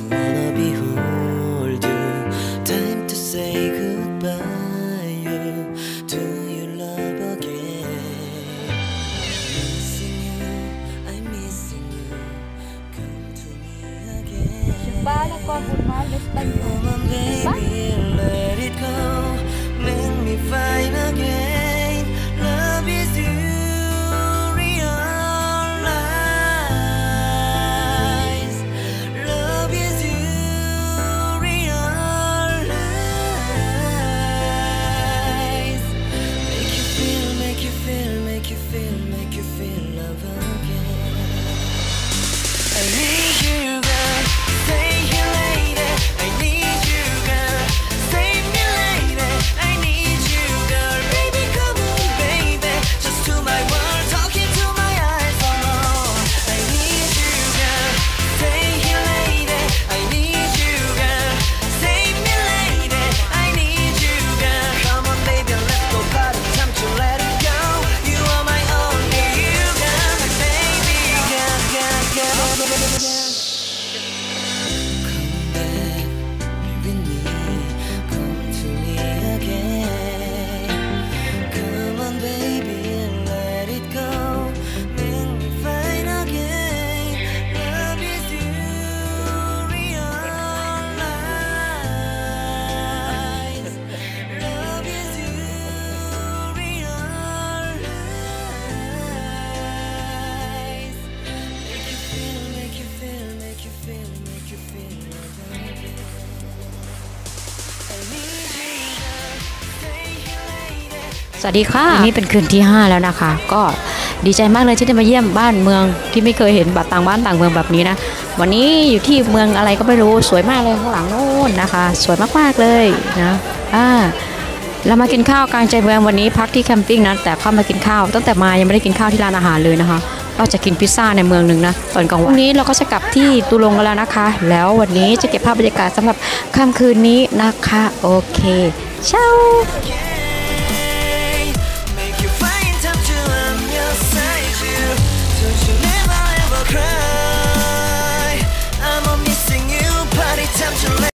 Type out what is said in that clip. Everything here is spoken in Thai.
wanna you. Time to say goodbye. Oh, you. Do love again? Missing you, I'm missing you. Come to me again. Baby, let it go. วัสดีค่ะนี่เป็นคืนที่ 5 แล้วนะคะ ก็ดีใจมากเลยที่ได้มาเยี่ยมบ้านเมืองที่ไม่เคยเห็นแบบต่างบ้านต่างเมืองแบบนี้นะ วันนี้อยู่ที่เมืองอะไรก็ไม่รู้สวยมากเลยข้างหลังโน้นนะคะ สวยมากๆเลยนะอ่าเรามากินข้าวกลางใจเมืองวันนี้พักที่แคมปิ้งนะแต่เข้ามากินข้าวตั้งแต่มายังไม่ได้กินข้าวที่ร้านอาหารเลยนะคะก็จะกินพิซซ่าในเมืองหนึ่งนะตอนกลางวันพรุ่งนี้เราก็จะกลับที่ตูลงกันแล้วนะคะ แล้ววันนี้จะเก็บภาพบรรยากาศสำหรับค่ำคืนนี้นะคะ โอเคเช้า Yeah.